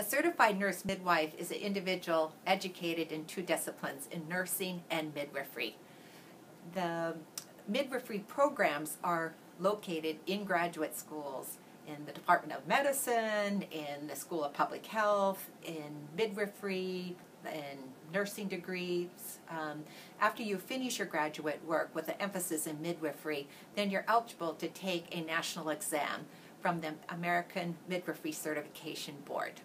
A certified nurse midwife is an individual educated in two disciplines in nursing and midwifery. The midwifery programs are located in graduate schools in the Department of Medicine, in the School of Public Health, in midwifery, in nursing degrees. Um, after you finish your graduate work with an emphasis in midwifery, then you're eligible to take a national exam from the American Midwifery Certification Board.